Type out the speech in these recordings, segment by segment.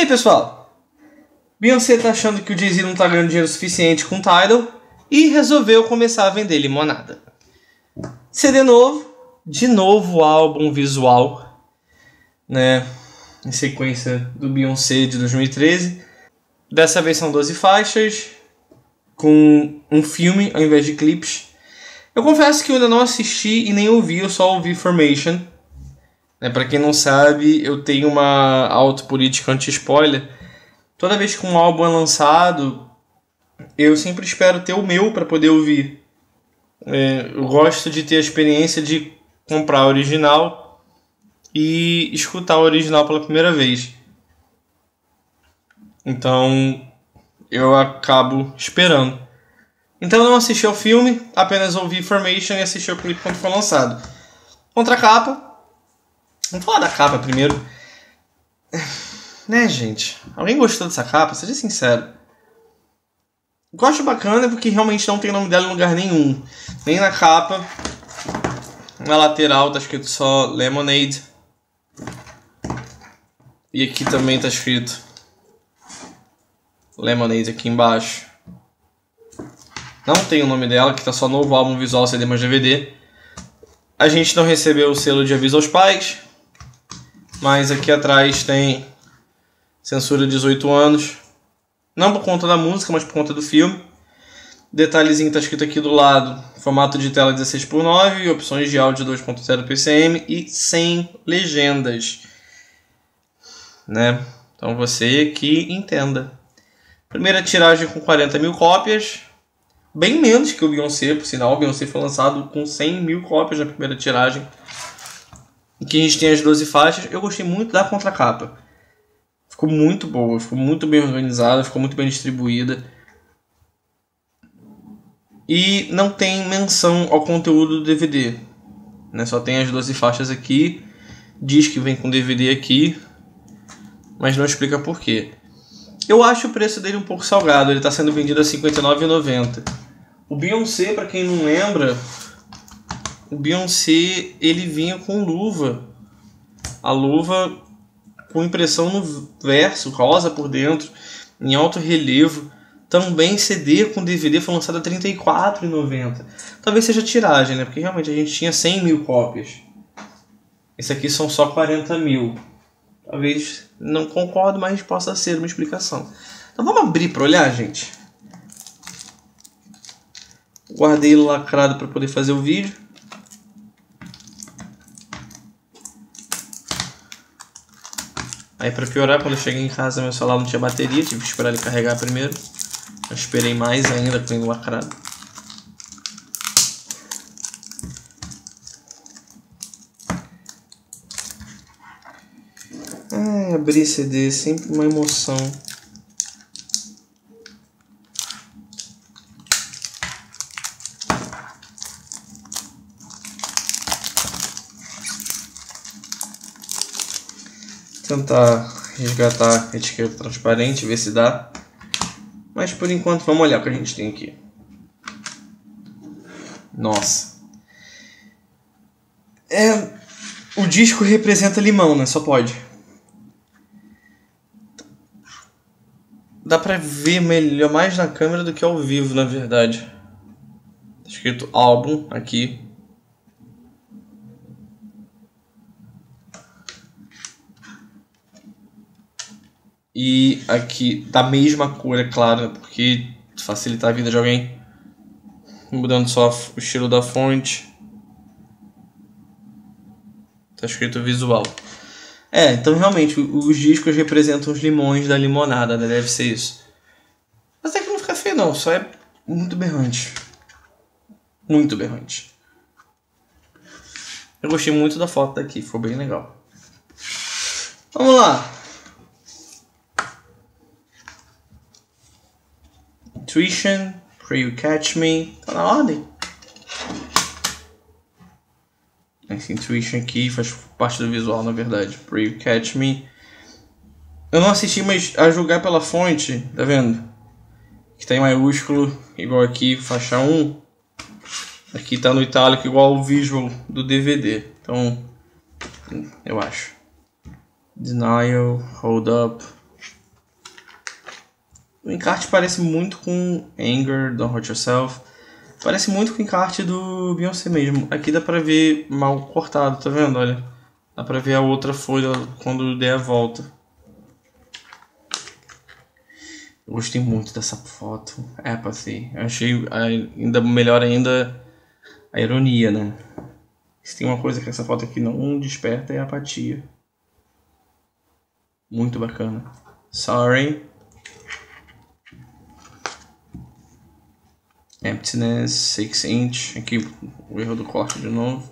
aí, pessoal? Beyoncé tá achando que o Jay-Z não tá ganhando dinheiro suficiente com Tidal e resolveu começar a vender limonada. CD novo, de novo álbum visual, né? Em sequência do Beyoncé de 2013. Dessa vez são 12 faixas, com um filme ao invés de clipes. Eu confesso que eu ainda não assisti e nem ouvi, eu só ouvi Formation. Né, para quem não sabe, eu tenho uma autopolítica anti-spoiler. Toda vez que um álbum é lançado, eu sempre espero ter o meu para poder ouvir. É, eu gosto de ter a experiência de comprar o original e escutar o original pela primeira vez. Então eu acabo esperando. Então não assisti ao filme, apenas ouvi Formation e assisti ao clipe quando foi lançado. Contra a capa. Vamos falar da capa primeiro. Né, gente? Alguém gostou dessa capa? Seja sincero. Gosto bacana porque realmente não tem nome dela em lugar nenhum. Nem na capa. Na lateral tá escrito só Lemonade. E aqui também tá escrito Lemonade aqui embaixo. Não tem o nome dela, que tá só novo álbum visual CD mais DVD. A gente não recebeu o selo de aviso aos pais. Mas aqui atrás tem censura 18 anos. Não por conta da música, mas por conta do filme. Detalhezinho tá escrito aqui do lado: formato de tela 16 por 9, opções de áudio 2.0 PCM e sem legendas. Né? Então você que entenda. Primeira tiragem com 40 mil cópias. Bem menos que o Beyoncé, por sinal. O Beyoncé foi lançado com 100 mil cópias na primeira tiragem. Aqui a gente tem as 12 faixas. Eu gostei muito da contracapa. Ficou muito boa, ficou muito bem organizada, ficou muito bem distribuída. E não tem menção ao conteúdo do DVD. Né? Só tem as 12 faixas aqui. Diz que vem com DVD aqui. Mas não explica por quê. Eu acho o preço dele um pouco salgado, ele está sendo vendido a R$ 59,90. O Beyoncé, para quem não lembra, o Beyoncé ele vinha com luva. A luva com impressão no verso, rosa por dentro, em alto relevo. Também CD com DVD foi lançado a R$ 34,90. Talvez seja tiragem, né? Porque realmente a gente tinha 100 mil cópias. Esse aqui são só 40 mil. Talvez não concordo, mas possa ser uma explicação. Então vamos abrir para olhar, gente. Guardei lacrado para poder fazer o vídeo. Aí para piorar, quando eu cheguei em casa meu celular não tinha bateria, tive que esperar ele carregar primeiro. Eu esperei mais ainda com ele lacrado. abrir CD é sempre uma emoção. Tentar resgatar a etiqueta transparente, ver se dá. Mas por enquanto vamos olhar o que a gente tem aqui. Nossa. É, o disco representa limão, né? Só pode. dá pra ver melhor mais na câmera do que ao vivo, na verdade. Tá escrito álbum aqui. E aqui da mesma cor, é claro, porque facilitar a vida de alguém. Mudando só o estilo da fonte. Tá escrito visual. É, então realmente os discos representam os limões da limonada, né? Deve ser isso. Mas é que não fica feio não, só é muito berrante. Muito berrante. Eu gostei muito da foto daqui, ficou bem legal. Vamos lá. Intuition, Pray You Catch Me. Tá na ordem? Esse Intuition aqui faz parte do visual, na verdade. Pray You Catch Me. Eu não assisti, mas a julgar pela fonte, tá vendo? Que tá em maiúsculo, igual aqui, faixa 1. Aqui tá no itálico, igual o visual do DVD. Então, eu acho. Denial, Hold Up. O encarte parece muito com Anger, Don't Hurt Yourself. Parece muito com o encarte do Beyoncé mesmo. Aqui dá pra ver mal cortado, tá vendo? Olha. Dá pra ver a outra folha quando der a volta. Eu gostei muito dessa foto. Apathy. Eu achei ainda melhor ainda a ironia, né? Se tem uma coisa que essa foto aqui não desperta é a apatia. Muito bacana. Sorry. Emptiness, 6 inch. Aqui o erro do corte de novo.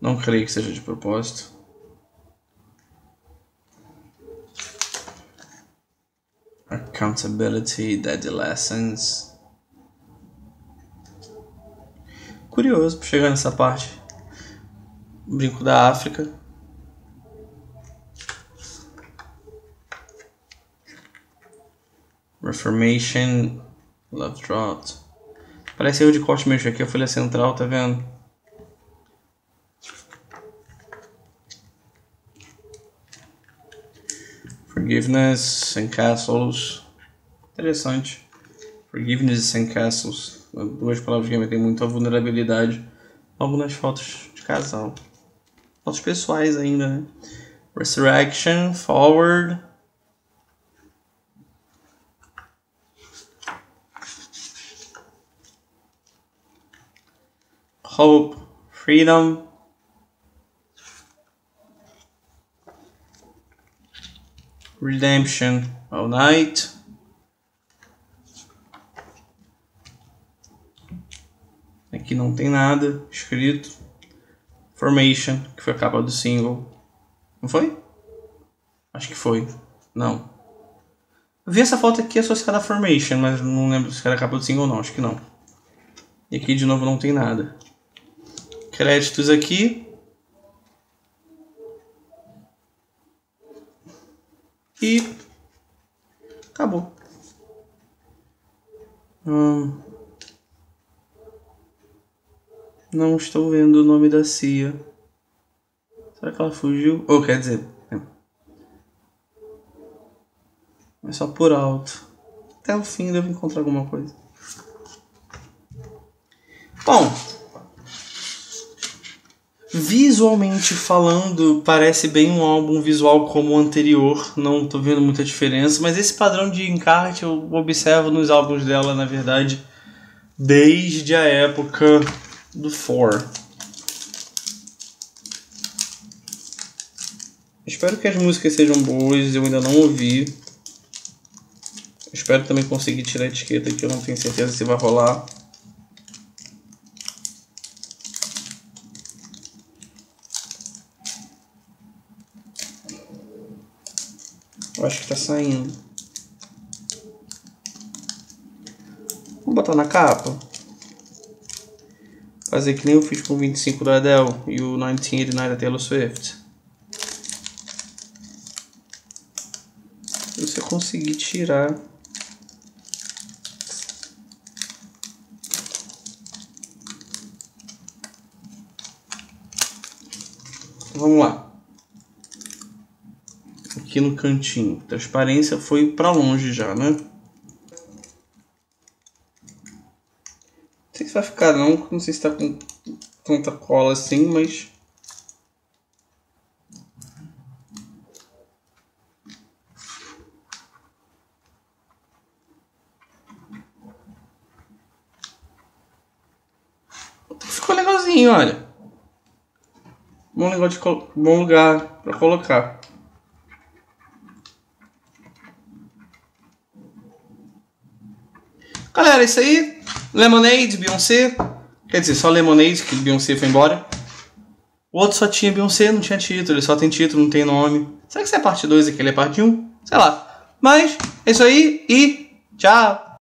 Não creio que seja de propósito. Accountability, Dead Lessons. Curioso chegar nessa parte. Brinco da África. Reformation, Love Drought. Parece erro de corte mesmo aqui, a folha central, tá vendo? Forgiveness and Castles. Interessante. Forgiveness and Castles. Duas palavras que tem muita vulnerabilidade. Algumas fotos de casal. Fotos pessoais ainda, né? Resurrection, Forward. Hope, Freedom. Redemption All Night. Aqui não tem nada escrito. Formation, que foi a capa do single. Não foi? Acho que foi. Não. Eu vi essa foto aqui associada a Formation, mas não lembro se era a capa do single ou não. Acho que não. E aqui de novo não tem nada. Créditos aqui. E acabou. Hum, não estou vendo o nome da Cia. Será que ela fugiu? Ou oh, quer dizer. É só por alto. Até o fim devo encontrar alguma coisa. Bom, Visualmente falando, parece bem um álbum visual como o anterior, não tô vendo muita diferença, mas esse padrão de encarte eu observo nos álbuns dela, na verdade, desde a época do Four. Espero que as músicas sejam boas, eu ainda não ouvi. Espero também conseguir tirar a etiqueta que eu não tenho certeza se vai rolar. Eu acho que tá saindo. Vamos botar na capa. Fazer que nem eu fiz com o 25 da Adele e o 1989 da Taylor Swift. Se você conseguir tirar Vamos lá aqui no cantinho. Transparência foi para longe já, né? Não sei se vai ficar não, não sei se tá com tanta cola assim, mas... Ficou legalzinho, olha. Bom negócio de bom lugar para colocar. Galera, isso aí. Lemonade, Beyoncé. Quer dizer, só Lemonade, que Beyoncé foi embora. O outro só tinha Beyoncé, não tinha título. Ele só tem título, não tem nome. Será que isso é parte 2 e aquele é parte 1? Um? Sei lá. Mas, é isso aí e tchau!